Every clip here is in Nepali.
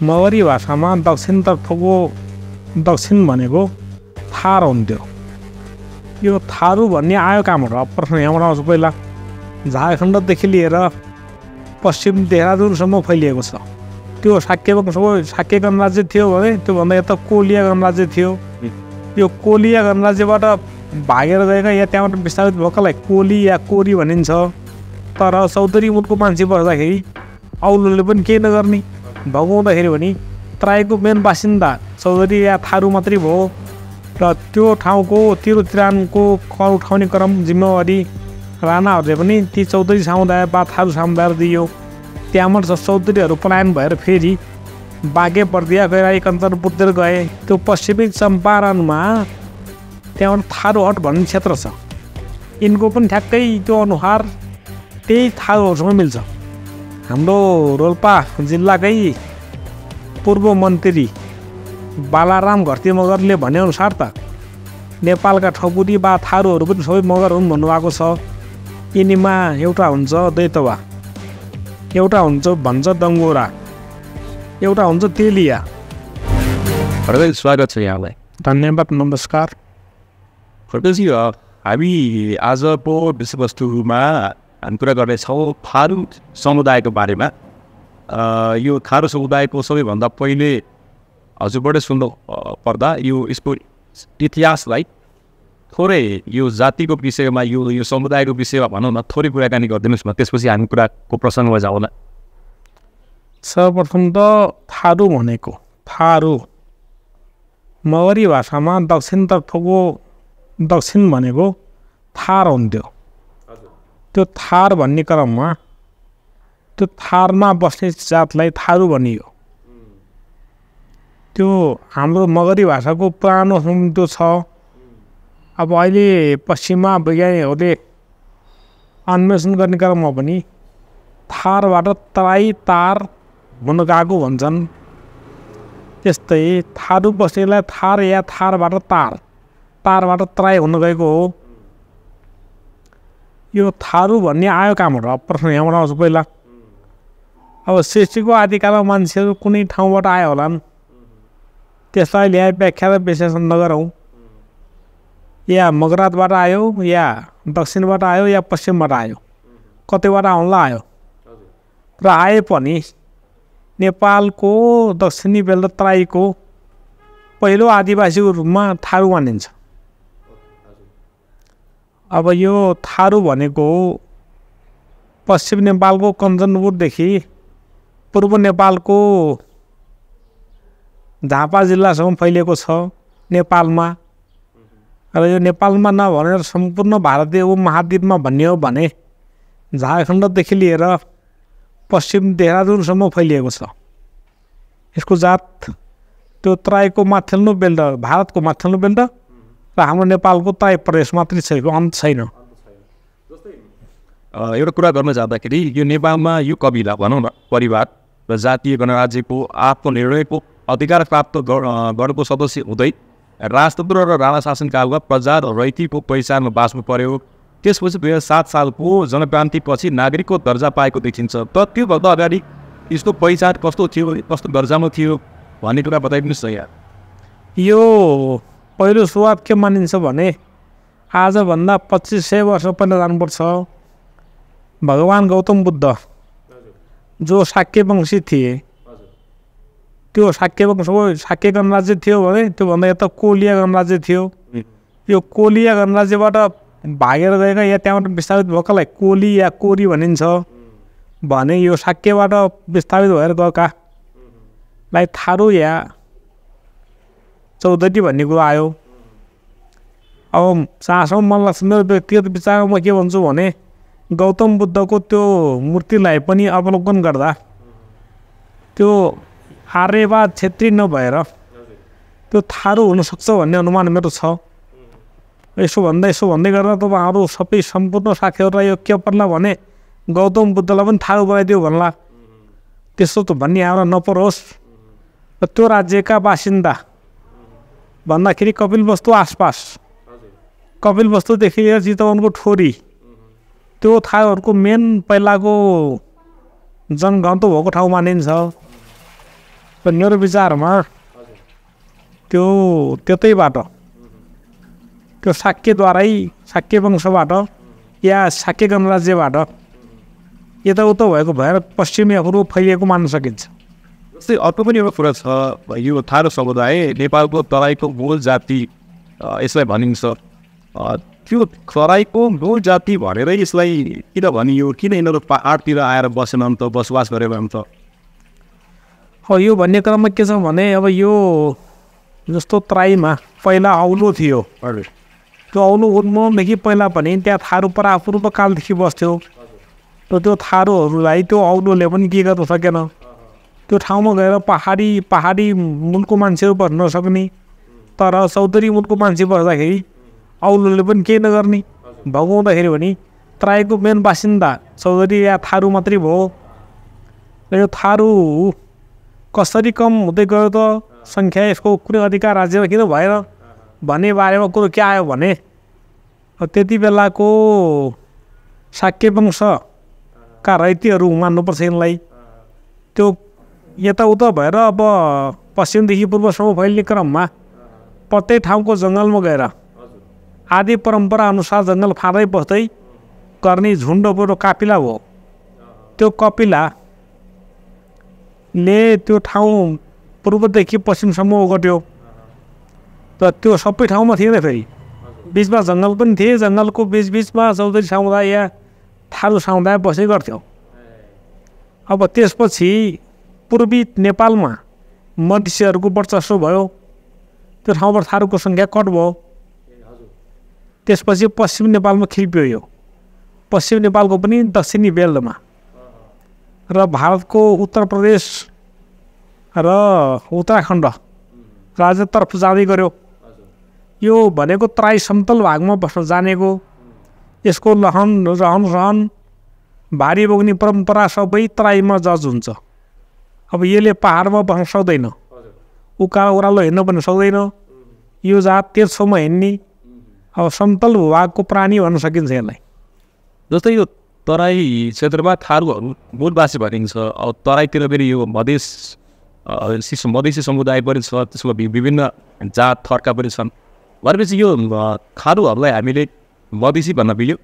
मगरी भाषामा दक्षिणतर्फको दक्षिण भनेको थार हुन्थ्यो यो थारू भन्ने आयो कहाँबाट प्रश्न यहाँबाट आउँछ पहिला झारखण्डदेखि लिएर पश्चिम देहरादुनसम्म फैलिएको छ त्यो वंशको शाक्य गणराज्य थियो भने त्योभन्दा यता कोलिया गणराज्य थियो यो कोलिया गणराज्यबाट भागेर गएका या त्यहाँबाट विस्थापित भएकालाई कोली या कोरी भनिन्छ तर चौधरी मुलको मान्छे बस्दाखेरि औलोले पनि केही नगर्ने भगाउँदाखेरि भने तराईको मेन बासिन्दा चौधरी या थारू मात्रै भयो र त्यो ठाउँको तिरुतिरानको कर उठाउने क्रम जिम्मेवारी राणाहरूले पनि ती चौधरी समुदाय वा थारू समुदाय दियो त्यहाँबाट चौधरीहरू पलायन भएर फेरि बागे बर्दिया गएर एकन्तर बुद्धेर गए त्यो पश्चिमी चम्पारणमा त्यहाँबाट थारू हट भन्ने क्षेत्र छ यिनको पनि ठ्याक्कै त्यो अनुहार त्यही थारूहरूसँग मिल्छ हाम्रो रोल्पा जिल्लाकै पूर्व मन्त्री बालाराम घरती मगरले भनेअनुसार त नेपालका ठकुरी वा थारूहरू पनि सबै मगर हुन् भन्नुभएको छ। यिनीमा एउटा हुन्छ दैतवा एउटा हुन्छ भन्छ डङ्गोरा एउटा हुन्छ तेलिया। स्वागत छ यहाँलाई। धन्यवाद नमस्कार। हामी आजको विषयवस्तुमा हामी कुरा गर्नेछौँ थारू समुदायको बारेमा यो थारू समुदायको सबैभन्दा पहिले हजुरबाटै सुन्नु पर्दा यो यसको इतिहासलाई थोरै यो जातिको विषयमा यो यो समुदायको विषयमा भनौँ न थोरै कुराकानी गरिदिनुहोस् न त्यसपछि हामी कुराको प्रसङ्गमा जाउँला सर्वप्रथम त थारू भनेको थारू मगरी भाषामा दक्षिणतर्फको दक्षिण भनेको थार हुन्थ्यो त्यो थार भन्ने क्रममा त्यो थारमा बस्ने जातलाई थारू भनियो। त्यो हाम्रो मगरी भाषाको पुरानो त्यो छ। अब अहिले पश्चिममा वैज्ञानिकहरूले अन्वेषण गर्ने क्रममा पनि थारबाट तराई तार हुन गएको भन्छन्। त्यस्तै थारू बस्नेलाई थार या थारबाट तार तारबाट तराई हुन गएको हो। यो थारू भन्ने आयो कहाँबाट प्रश्न यहाँबाट आउँछ पहिला। अब सृष्टिको आदिकालमा मान्छेहरू कुनै ठाउँबाट आयो होलान्। त्यसलाई ल्याए व्याख्या र विश्लेषण नगरौँ। या मगरातबाट आयो या दक्षिणबाट आयो या पश्चिमबाट आयो। कतैबाट आउनला आयो? र आए पनि नेपालको दक्षिणी बेल्ट तराईको पहिलो आदिवासीको रूपमा थारू मानिन्छ। अब यो थारू भनेको पश्चिम नेपालको कञ्चनपुरदेखि पूर्व नेपालको झापा जिल्लासम्म फैलिएको छ नेपालमा। र यो नेपालमा नभनेर सम्पूर्ण भारतीय उपमहाद्वीपमा भन्ने हो भने झारखण्डदेखि लिएर पश्चिम देहरादुनसम्म फैलिएको छ। यसको जात त्यो तराईको माथिल्लो बेल्ट भारतको माथिल्लो बेल्ट र हाम्रो नेपालको तराई प्रदेश मात्रै छ यसको अन्त छैन एउटा कुरा गर्न जाँदाखेरि यो नेपालमा यो कविला भनौँ न परिवार र जातीय गणराज्यको आत्मनिर्णयको अधिकार प्राप्त गर- अ, गर्नको सदस्य हुँदै राजतन्त्र र राणा शासनकालमा प्रजा र रैतीको पहिचानमा बाँच्नु पर्यो त्यसपछि दुई हजार सात सालको जनक्रान्तिपछि नागरिकको दर्जा पाएको देखिन्छ तर त्योभन्दा अगाडि यसको पहिचान कस्तो थियो कस्तो दर्जामा थियो भन्ने कुरा बताइदिनुहोस् न यहाँ यो पहिलो सुरुवात के मानिन्छ भने आजभन्दा पच्चिस सय वर्ष पहिला जानुपर्छ। भगवान् गौतम बुद्ध जो शाक्य वंशी थिए। त्यो शाक्य वंशको शाक्य गणराज्य थियो भने त्योभन्दा यता कोलिया गणराज्य थियो। यो कोलिया गणराज्यबाट भागेर गएका या त्यहाँबाट विस्थापित भएकालाई कोली या कोरी भनिन्छ। भने यो शाक्यबाट विस्थापित भएर गएकालाई थारू या चौधरी भन्ने कुरो आयो। अब जहाँसम्म मन लाग्छ मेरो व्यक्तिगत विचारमा म के भन्छु भने गौतम बुद्धको त्यो मूर्तिलाई पनि अवलोकन गर्दा त्यो आर्य वा छेत्री नभएर त्यो थारू हुनसक्छ भन्ने अनुमान मेरो छ। यसो भन्दा यसो भन्दै गर्दा तपाईँहरू सबै सम्पूर्ण साथीहरूलाई यो के पर्ला भने गौतम बुद्धलाई पनि थारू बनाइदियो भन्ला। त्यस्तो त भन्ने हाम्रो नपरोस्। र त्यो राज्यका बासिन्दा भन्दाखेरि कपिल वस्तु आसपास कपिल वस्तुदेखि लिएर चितवनको ठोरी त्यो थारूहरूको मेन पहिलाको जनघनत्व भएको ठाउँ मानिन्छ र मेरो विचारमा त्यो त्यतैबाट त्यो शाक्यद्वारै शाक्य वंशबाट या शाक्य गणराज्यबाट यताउता भएको भएर पश्चिमी अफ्रो फैलिएको मान्न सकिन्छ जस्तै अर्को पनि एउटा कुरा छ यो थारू समुदाय नेपालको तराईको मूल जाति यसलाई भनिन्छ। त्यो तराईको मूल जाति भनेरै यसलाई किन भनियो? किन यिनीहरू पाहाडतिर आएर बसेनन् त बसोबास गरेनन् त यो भन्ने क्रममा के छ भने अब यो जस्तो तराईमा पहिला औलो थियो। त्यो औलो उन्मूलनदेखि पहिला पनि त्यहाँ थारू परा पूर्वकालदेखि बस्थ्यो। र त्यो थारूहरूलाई त्यो औलोले पनि के गर्न सकेन? त्यो ठाउँमा गएर पहाडी पहाडी मुलको मान्छेहरू बस्न नसक्ने तर चौधरी मुलको मान्छे बस्दाखेरि औलोले पनि केही नगर्ने। भगाउँदाखेरि भने तराईको मेन बासिन्दा चौधरी या थारू मात्रै भयो। र यो थारू कसरी कम हुँदै गयो त सङ्ख्या यसको कुनै अधिकार राज्यमा किन भएन? भन्ने बारेमा कुरो के आयो भने त्यति बेलाको शाक्य वंशका रैतीहरू मान्नुपर्छ यिनलाई। त्यो यताउता भएर अब पश्चिमदेखि पूर्वसम्म फैलिने क्रममा प्रत्येक ठाउँको जङ्गलमा गएर आदि परम्परा अनुसार जङ्गल फाँदै बस्दै गर्ने झुन्ड बरु कापिला हो। त्यो कपिला ले त्यो ठाउँ पूर्वदेखि पश्चिमसम्म ओगट्यो। र त्यो सबै ठाउँमा थिएन फेरि। बिचमा जङ्गल पनि थिए। जङ्गलको बिचबिचमा चौधरी समुदाय या थारू समुदाय बस्ने गर्थ्यो। अब त्यसपछि पूर्वी नेपालमा मधेसीहरूको वर्चस्व भयो त्यो ठाउँबाट थारूको सङ्ख्या कट भयो। त्यसपछि पश्चिम नेपालमा खिल्पियो। यो पश्चिम नेपालको पनि दक्षिणी बेल्टमा। र भारतको उत्तर प्रदेश र उत्तराखण्ड राज्यतर्फ जाँदै गऱ्यो। यो भनेको तराई समतल भागमा बस्न जानेको यसको लहन रहन सहन भारी बोक्ने परम्परा सबै तराईमा जज हुन्छ। अब यसले पाहाडमा बस्न सक्दैन। उकालो ओह्रालो हिँड्न पनि सक्दैन। यो जात तेर्सोमा हिँड्ने अब समतल भूभागको प्राणी भन्न सकिन्छ यसलाई। जस्तै यो तराई क्षेत्रमा थारूहरू मूलवासी भनिन्छ अब तराईतिर फेरि यो मधेस सिस- मधेसी समुदाय पनि छ। त्यसमा वि- विभिन्न जात थरका पनि छन्। भनेपछि यो थारूहरूलाई हामीले मधेसी भन्न मिल्यो?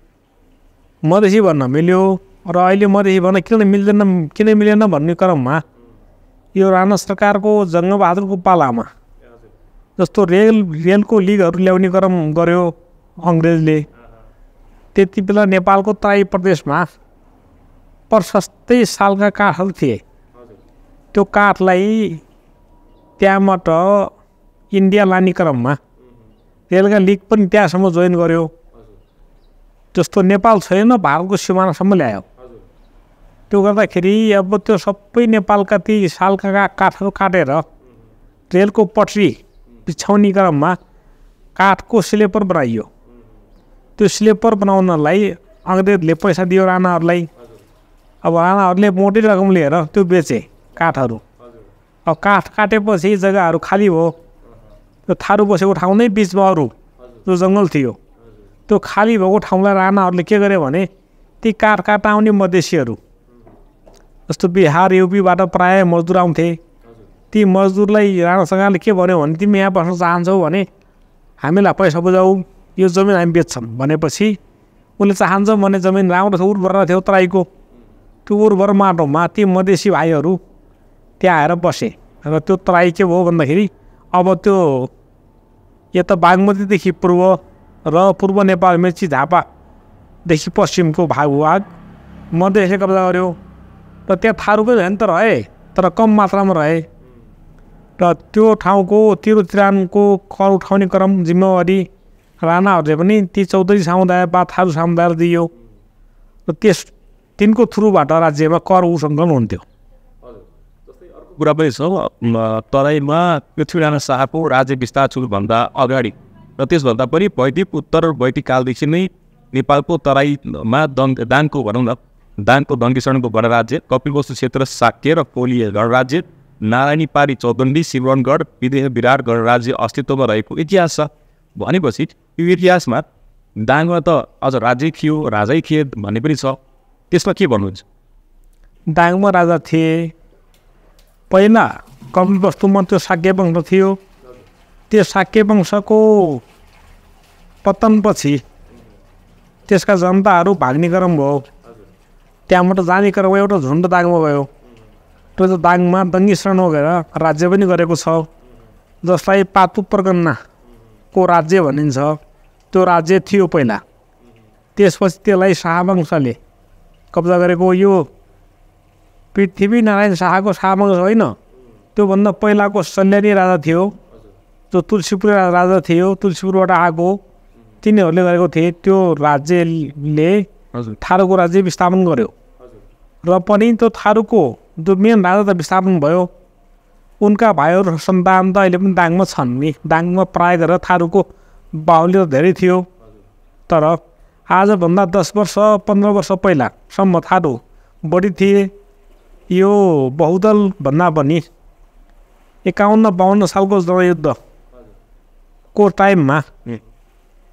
मधेसी भन्न मिल्यो। र अहिले मधेसी भन्न किन मिल्दैन किन मिलेन भन्ने क्रममा यो राणा सरकारको जङ्गबहादुरको पालामा। जस्तो रेल रेलको लिगहरू ल्याउने क्रम गर्यो अङ्ग्रेजले। त्यति बेला नेपालको तराई प्रदेशमा प्रशस्तै सालका काठहरू थिए। त्यो काठलाई त्यहाँबाट इन्डिया लाने क्रममा रेलका लिग पनि त्यहाँसम्म जोइन गर्यो। जस्तो नेपाल छैन भारतको सिमानासम्म ल्यायो। त्यो गर्दाखेरि अब त्यो सबै नेपालका ती सालका काठहरू काटेर रेलको पटरी बिछाउने क्रममा काठको स्लेपर बनाइयो त्यो स्लेपर बनाउनलाई अङ्ग्रेजले पैसा दियो राणाहरूलाई अब राणाहरूले मोटी रकम लिएर त्यो बेचे काठहरू अब काठ काटेपछि जग्गाहरू खाली भयो त्यो थारू बसेको ठाउँ नै बिचमा अरू जो जङ्गल थियो त्यो खाली भएको ठाउँलाई राणाहरूले के गर्यो भने ती काठ काट आउने मधेसीहरू जस्तो बिहार युपीबाट प्रायः मजदुर आउँथे। ती मजदुरलाई राणा सरकारले के भन्यो भने तिमी यहाँ बस्न चाहन्छौ भने हामीलाई पैसा बुझाऊ यो जमिन हामी बेच्छौँ भनेपछि उसले चाहन्छ भने जमिन राम्रो थियो उर्वर थियो तराईको। त्यो उर्वर माटोमा ती मधेसी भाइहरू त्यहाँ आएर बसे र त्यो तराई के भयो भन्दाखेरि अब त्यो यता बागमतीदेखि पूर्व र पूर्व नेपाल मेची झापादेखि पश्चिमको भाग भाग मधेसले कब्जा गर्यो। र त्यहाँ थारूकै झन् त रहे तर कम मात्रामा रहे। र त्यो ठाउँको तिरुतिरानको कर उठाउने क्रम जिम्मेवारी राणाहरूले पनि ती चौधरी समुदाय वा थारू समुदायलाई दियो। र त्यस तिनको थ्रुबाट राज्यमा कर उसङ्कलन हुन्थ्यो। कुरा पनि छ तराईमा पृथ्वीनारायण शाहको राज्य विस्तार सुरुभन्दा अगाडि र त्यसभन्दा पनि वैदिक उत्तर वैदिक कालदेखि नै नेपालको तराईमा दङ दाङको भनौँ न दाङको दङ्गेश्वरको गणराज्य कपिलवस्तु क्षेत्र साक्य र कोलीय गणराज्य नारायणी पारी चौदण्डी शिवरणगढ विदेह विराट गणराज्य अस्तित्वमा रहेको इतिहास छ। भनेपछि यो इतिहासमा दाङमा त अझ राज्य थियो राजै थिए भन्ने पनि छ। त्यसमा के भन्नुहुन्छ? दाङमा राजा थिए पहिला कपिल वस्तुमा त्यो शाक्य वंश थियो। त्यो शाक्य वंशको पतनपछि त्यसका जनताहरू भाग्ने क्रम भयो। त्यहाँबाट जाने क्रम एउटा झुन्ड दाङमा भयो त्यो चाहिँ दाङमा दङ्गी शरण गएर राज्य पनि गरेको छ जसलाई पातु परगन्नाको राज्य भनिन्छ त्यो राज्य थियो पहिला। त्यसपछि त्यसलाई शाहवंशले कब्जा गरेको यो पृथ्वीनारायण शाहको शाहवंश होइन त्योभन्दा पहिलाको सल्यानी राजा थियो। जो तुलसीपुर राजा थियो तुलसीपुरबाट आएको तिनीहरूले गरेको थिए त्यो राज्यले हजुर थारूको राज्य विस्थापन गर्यो। र पनि त्यो थारूको जो मेन राजा त विस्थापन भयो उनका भाइहरू सन्तान त अहिले पनि दाङमा छन् नि। दाङमा प्राय गरेर थारूको बाहुल्य त धेरै थियो। तर आजभन्दा दस वर्ष पन्ध्र वर्ष पहिलासम्म थारू बढी थिए। यो बहुदलभन्दा पनि एकाउन्न बाहन्न सालको जनयुद्धको टाइममा?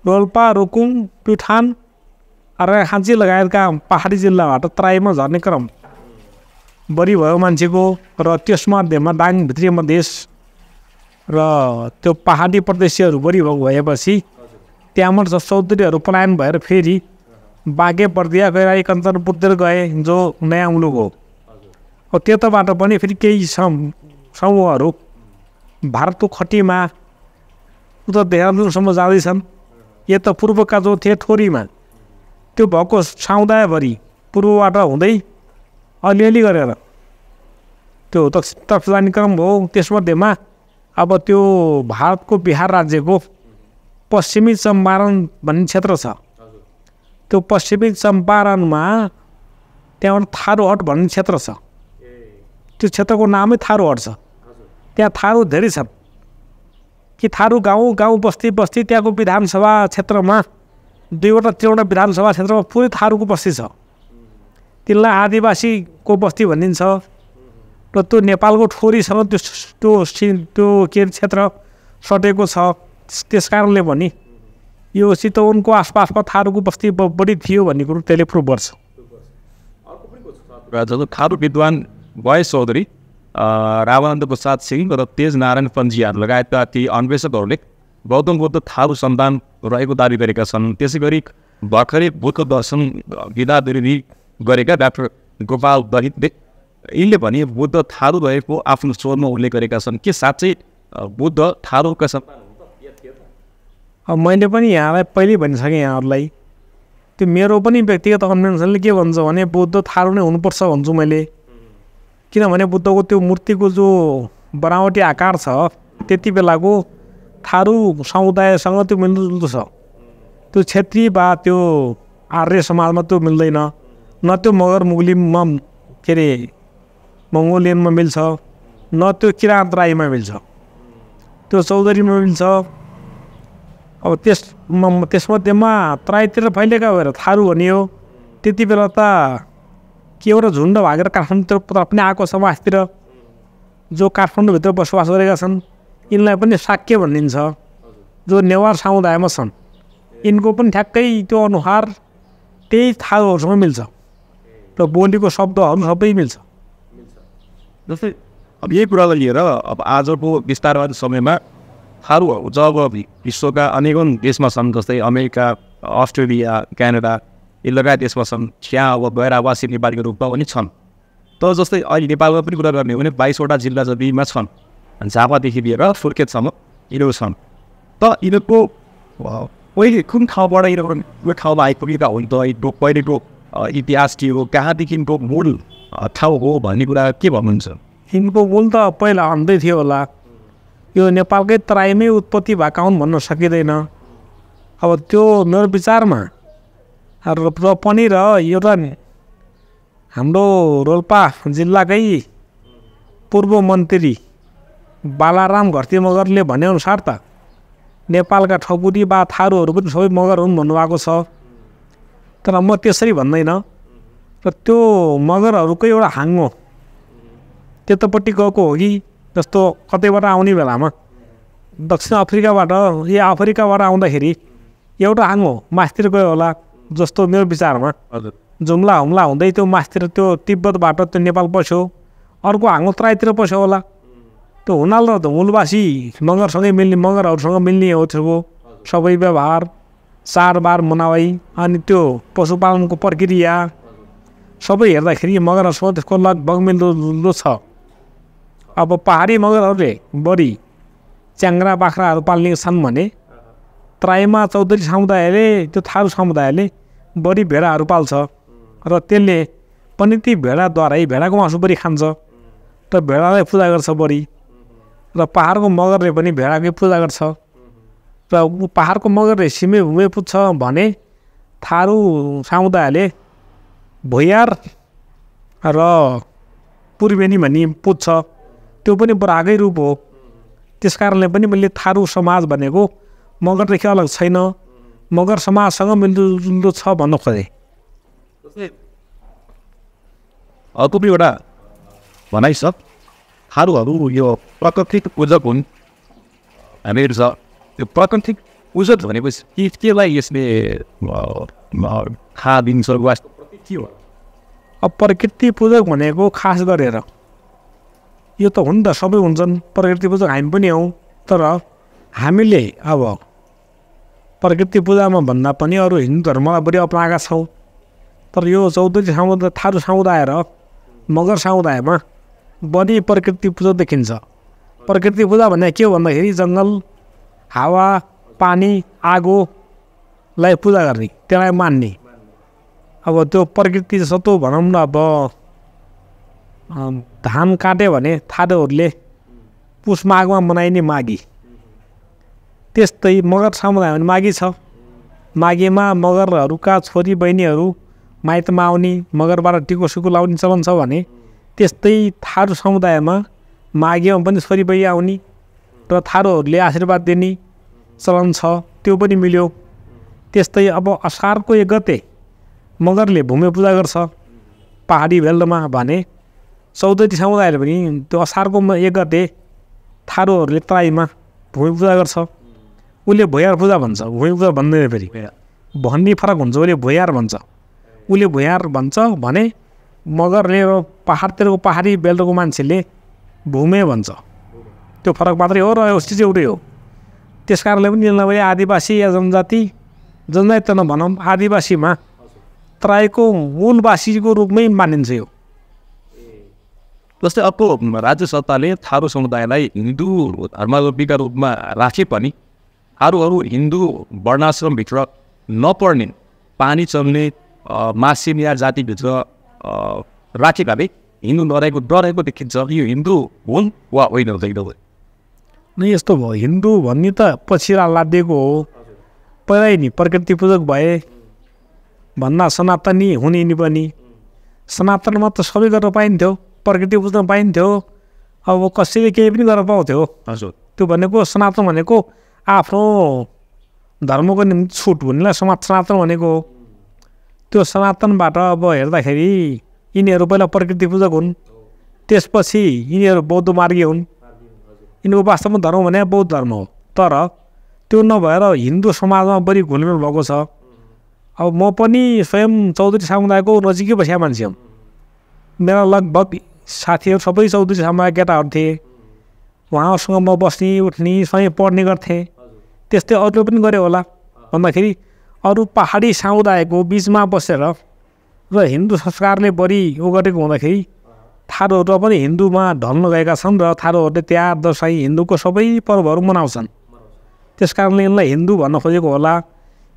रोल्पा रुकुम प्युठान र खाँची लगायतका पहाडी जिल्लाबाट तराईमा झर्ने क्रम. बढी भयो मान्छेको र त्यसमध्येमा दाङ भित्री मधेस र त्यो पहाडी प्रदेशीहरू बढी भएपछि त्यहाँबाट चौधरीहरू पलायन भएर फेरि बाँके बर्दिया गएर कञ्चनपुरतिर गए जो नयाँ मुलुक हो। त्यताबाट पनि फेरि केही सम समूहहरू भारतको खटीमा उता देहरादुनसम्म जाँदैछन्। यता पूर्वका जो थिए ठोरीमा त्यो भएको समुदायभरि पूर्वबाट हुँदै अलिअलि गरेर त्यो जाने क्रम हो त्यसमध्येमा अब त्यो भारतको बिहार राज्यको पश्चिमी चम्पारण भन्ने क्षेत्र छ। त्यो पश्चिमी चम्पारणमा त्यहाँबाट थारूहट भन्ने क्षेत्र छ। त्यो क्षेत्रको नामै थारूहट छ। त्यहाँ थारू धेरै छन् कि थारू गाउँ गाउँ बस्ती बस्ती त्यहाँको विधानसभा क्षेत्रमा दुईवटा तिनवटा विधानसभा क्षेत्रमा पुरै थारूको बस्ती छ। त्यसलाई आदिवासीको बस्ती भनिन्छ। र त्यो नेपालको ठोरीसँग त्यो त्यो त्यो के क्षेत्र सटेको छ। त्यस- कारणले पनि यो चितवनको आसपासमा थारूको बस्ती बढी थियो भन्ने कुरो त्यसले प्रुभ गर्छ। थारू विद्वान वयस चौधरी रामानन्द प्रसाद सिंह र तेज नारायण पन्जियार लगायतका ती अन्वेषकहरूले गौतम बुद्ध थारू सन्तान रहेको दावी गरेका छन्। त्यसै गरी भर्खरै बुद्ध दर्शन गिदादरी गरेका डाक्टर गोपाल दहितले यिनले भने बुद्ध थारू रहेको आफ्नो स्वरमा उल्लेख गरेका छन्। के साँच्चै बुद्ध थारूका अब मैले पनि यहाँलाई पहिल्यै भनिसकेँ यहाँहरूलाई। त्यो मेरो पनि व्यक्तिगत कन्भेन्सनले के भन्छ भने बुद्ध थारू नै हुनुपर्छ भन्छु मैले। किनभने बुद्धको त्यो मूर्तिको जो बनावटी आकार छ त्यति बेलाको थारू समुदायसँग त्यो मिल्दोजुल्दो छ त्यो क्षेत्री वा त्यो आर्य समाजमा त्यो मिल्दैन न त्यो मगर मुगलीमा के अरे मङ्गोलियनमा मिल्छ न त्यो किराँत राईमा मिल्छ त्यो चौधरीमा मिल्छ अब त्यस त्यसमध्येमा तराईतिर फैलिएका भएर थारू भनियो त्यति बेला त के एउटा झुन्ड भागेर काठमाडौँतिर पनि आएको समाजतिर जो काठमाडौँभित्र बसोबास गरेका छन् यिनलाई पनि शाक्य भनिन्छ। जो नेवार समुदायमा छन्। यिनको पनि ठ्याक्कै त्यो अनुहार त्यही थारूहरूसँग मिल्छ। र बोलीको शब्दहरू सबै मिल्छ। जस्तै अब यही कुरालाई लिएर अब आजको विस्तारवादी समयमा थारूहरू जब विश्वका अनेकौँ देशमा छन् जस्तै अमेरिका अस्ट्रेलिया क्यानाडा यी लगायत देशमा छन् त्यहाँ अब आवासीय नेपालीको रूपमा पनि छन्। तर जस्तै अहिले नेपालमा पनि कुरा गर्ने हो भने बाइसवटा जिल्ला जतिमा छन्। झापादेखि लिएर सुर्खेतसम्म यिनीहरू छन् त यिनीहरूको पहिले कुन ठाउँबाट यिनीहरू यो ठाउँमा आइपुगेका हुन् त यिनीहरूको इतिहास के हो कहाँदेखिको मूल ठाउँ हो भन्ने कुरा के भन्नुहुन्छ यिनको मूल त पहिला अन्धै थियो होला यो नेपालकै तराईमै उत्पत्ति भएका हुन् भन्न सकिँदैन अब त्यो मेरो विचारमा र पनि र एउटा हाम्रो रोल्पा जिल्लाकै पूर्व मन्त्री बालाराम घरती मगरले भनेअनुसार त नेपालका ठकुरी वा थारूहरू पनि सबै मगर हुन् भन्नुभएको छ। तर म त्यसरी भन्दैन। र त्यो मगरहरूकै एउटा हाङ हो। त्यतापट्टि गएको हो कि जस्तो कतैबाट आउने बेलामा। दक्षिण अफ्रिकाबाट या अफ्रिकाबाट आउँदाखेरि एउटा हाङ हो मासतिर गयो होला जस्तो मेरो विचारमा। हजुर। जुम्ला हुम्ला हुँदै त्यो मासतिर त्यो तिब्बतबाट त्यो नेपाल पस्यो। अर्को हाङ्गो तराईतिर पस्यो होला। त्यो हुनाल र धुमुलवासी मगरसँगै मिल्ने मगरहरूसँग मिल्ने हो त्यो सबै व्यवहार चाडबाड मनावाई अनि त्यो पशुपालनको प्रक्रिया सबै हेर्दाखेरि मगरहरूसँग त्यसको लगभग मिल्दो छ अब पहाडी मगरहरूले बढी च्याङ्ग्रा बाख्राहरू पाल्ने छन् भने तराईमा चौधरी समुदायले त्यो थारू समुदायले बढी भेडाहरू पाल्छ र त्यसले पनि ती भेडाद्वारै भेडाको मासु बढी खान्छ र भेडालाई पूजा गर्छ बढी र पाहाडको मगरले पनि भेडाकै पूजा गर्छ। र पाहाडको मगरले सिमे भूमे पुज्छ भने थारू समुदायले भुयार र पूर्वेनी भनी पुज्छ। त्यो पनि बराकै रूप हो। त्यस कारणले पनि मैले थारू समाज भनेको मगरदेखि अलग छैन। मगर समाजसँग मिल्दोजुल्दो छ भन्नु खोजेँ। अर्को पनि एउटा भनाइ छ। थारूहरू यो प्राकृतिक पूजक हुन् हामीहरू छ त्यो प्राकृतिक पूजक भनेपछि के केलाई यसले खा वास्तव के हो अब प्रकृति पूजक भनेको खास गरेर यो त हुन् त सबै हुन्छन् प्रकृति पूजक हामी पनि हौँ तर हामीले अब प्रकृति पूजामा भन्दा पनि अरू हिन्दू धर्मलाई बढी अपनाएका छौँ तर यो चौधरी समुदाय थारू समुदाय र मगर समुदायमा बढी प्रकृति पूजा देखिन्छ प्रकृति पूजा भन्ने के हो भन्दाखेरि जङ्गल हावा पानी आगोलाई पूजा गर्ने त्यसलाई मान्ने अब त्यो प्रकृति सतो भनौँ न अब धान काट्यो भने थारूहरूले पुस माघमा मनाइने माघी त्यस्तै मगर समुदाय भने माघी छ माघीमा मगरहरूका छोरी बहिनीहरू माइतमा आउने मगरबाट टिको सिको लाउने चलन छ भने त्यस्तै थारू समुदायमा माघीमा पनि छोरी बहिनी आउने र थारूहरूले आशीर्वाद दिने चलन छ त्यो पनि मिल्यो। त्यस्तै अब असारको एक गते मगरले भूमि पूजा गर्छ पहाडी भेल्डमा भने चौधरी समुदायले पनि त्यो असारको एक गते थारूहरूले तराईमा भूमि पूजा गर्छ। उसले भुयार पूजा भन्छ भूमि पूजा भन्दैन फेरि। भन्ने फरक हुन्छ उसले भुयार भन्छ। उसले भुयार भन्छ भने मगरले पाहाडतिरको पहाडी बेल्टको मान्छेले भूमे भन्छ। त्यो फरक मात्रै हो र यो चिज एउटै हो। त्यस कारणले पनि यसलाई आदिवासी या जनजाति जनजाति त नभनौँ आदिवासीमा तराईको मूलवासीको रूपमै मानिन्छ यो। जस्तै अर्को राज्य सत्ताले थारू समुदायलाई हिन्दू धर्मावलम्बीका रूपमा राखे पनि थारूहरू हिन्दू वर्णाश्रमभित्र नपर्ने पानी चल्ने अ, मासिनिया जातिभित्र अ, राखेकाले हिन्दू नरहेको डरहेको देखिन्छ यो हिन्दू हुन् वा होइन हुँदैन नै यस्तो भयो हिन्दू भन्ने त पछि लादिएको हो पहिल्यै नि प्रकृति पूजक भए भन्दा सनातनी हुने नि पनि सनातनमा त सबै गर्न पाइन्थ्यो प्रकृति पुज्न पाइन्थ्यो अब कसैले केही पनि गर्न पाउँथ्यो हजुर त्यो भनेको सनातन भनेको आफ्नो धर्मको निम्ति छुट भन्नेलाई समाज सनातन भनेको हो त्यो सनातनबाट अब हेर्दाखेरि यिनीहरू पहिला प्रकृति पूजक हुन्। त्यसपछि यिनीहरू बौद्ध मार्गी हुन्। यिनीहरूको वास्तवमा धर्म भने बौद्ध धर्म हो। तर त्यो नभएर हिन्दू समाजमा बढी घुलमिल भएको छ। अब म पनि स्वयं चौधरी समुदायको नजिकै बसेका मान्छे हुँ। मेरा लगभग साथीहरू सबै चौधरी समुदाय केटाहरू थिए। उहाँहरूसँग म बस्ने उठ्ने सँगै पढ्ने गर्थेँ। त्यस्तै अरूले पनि गऱ्यो होला। भन्दाखेरि अरू पहाडी समुदायको बिचमा बसेर र हिन्दू संस्कारले बढी उ गरेको हुँदाखेरि थारूहरू पनि हिन्दूमा ढल्न गएका छन् र थारूहरूले तिहार दसैँ हिन्दूको सबै पर्वहरू मनाउँछन्। त्यस कारणले यिनलाई हिन्दू भन्न खोजेको होला।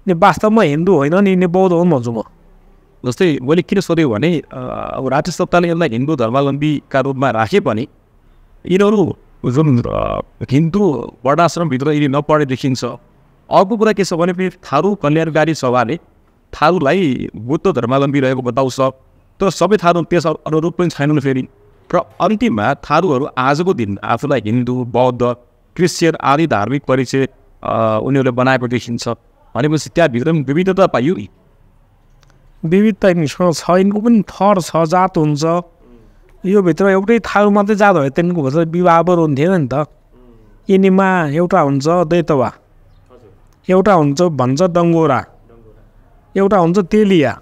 यिनी वास्तवमा हिन्दू होइन नि यिनी बौद्ध हुन् भन्छु म। जस्तै मैले किन सोधेँ भने अब राज्य सत्ताले यसलाई हिन्दू धर्मावलम्बीका रूपमा राखे पनि यिनीहरू जुन हिन्दू वर्णाश्रमभित्र यिनी नपढे देखिन्छ। अर्को कुरा के छ भने फेरि थारू कल्याणकारी सभाले थारूलाई बुद्ध धर्मावलम्बी रहेको बताउँछ। तर सबै थारू त्यस अनु- अनुरूप पनि छैनन् फेरि। र अन्तिममा थारूहरू आजको दिन आफूलाई हिन्दू बौद्ध क्रिस्चियन आदि धार्मिक परिचय उनीहरूले बनाएको देखिन्छ। भनेपछि त्यहाँभित्र पनि विविधता पाइयो नि। विविधता छ यिनको पनि थर छ जात हुन्छ। यो भित्र एउटै थारू मात्रै जात भयो त्यहाँदेखिको भित्र विवाह हुन्थेन नि त। यिनीमा एउटा हुन्छ दैतवा। एउटा हुन्छ भन्छ डङ्गोरा। एउटा हुन्छ तेलिया।